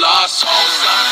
lost.